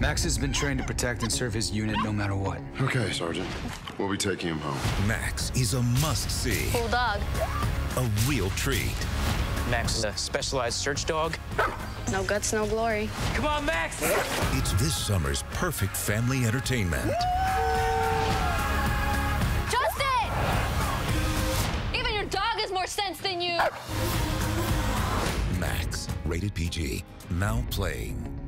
Max has been trained to protect and serve his unit no matter what. Okay, Sergeant. We'll be taking him home. Max is a must-see. Cool dog. A real treat. Max is a specialized search dog. No guts, no glory. Come on, Max! It's this summer's perfect family entertainment. Justin! Even your dog has more sense than you. Max, rated PG, now playing.